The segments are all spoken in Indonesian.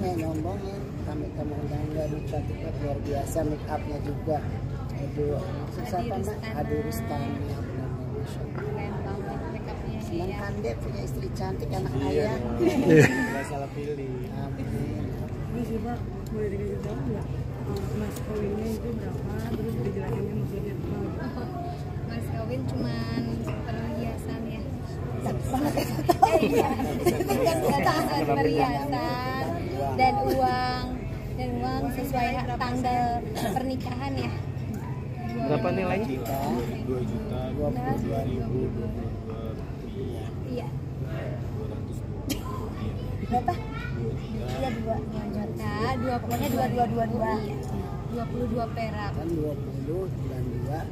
dan nggak cantiknya luar biasa make upnya juga. Aduh susah apa keren banget makeupnya senang ya kan deh punya istri cantik anak Iya. Ayah. Nggak salah pilih. amin. Ini sih Pak, boleh dikasih tahu nggak eh, mas kawinnya itu berapa? Terus dijelasinnya maksudnya apa? mas kawin cuman perhiasan ya. Banget. Eh, iya. Cuman perhiasan dan uang. Dan uang sesuai tanggal pernikahan ya. Berapa nilainya? Cila 2 juta, 22 ribu, 22 rupiah, iya. 200 berapa? Iya dua. juta dua pokoknya dua dua dua dua. Dua puluh dua perak. Kan 20 bulan 2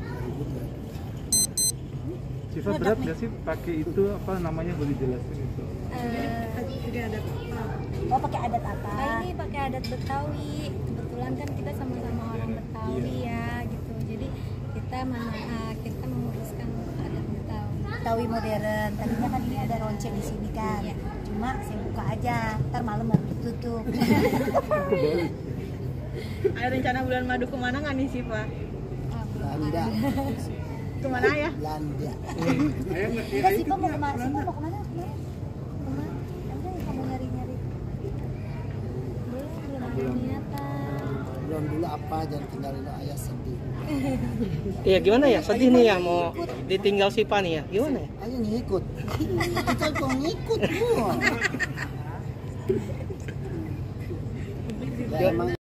2022 Siva berat nggak sih pakai itu apa namanya boleh jelasin itu? Eh, Jadi ada apa? Oh pakai adat apa? Nah, ini pakai adat Betawi. Kebetulan kan kita sama-sama orang Betawi ya, gitu. Jadi kita mana ah, kita menguruskan adat Betawi. Betawi modern. Tadinya kan ini ada ronceng di sini kan. Iya. Cuma saya buka aja. Ntar malam baru ditutup. Ada rencana bulan madu ke mana nggak nih sih Pak? Belum Belanda. Ke mana ya? Belanda Enggak sih Pak mau ke mana? Sih Pak mau ke mana? Ke mana? Ke mana? Ada yang kamu nyari-nyari? Belum, belum ada niatan. Belum dulu apa jangan tinggalin ayah sedih Iya gimana ya? Sedih nih ya mau ditinggal Siva nih ya. Gimana ya? ayo ngikut kita kok ngikut bu ya emang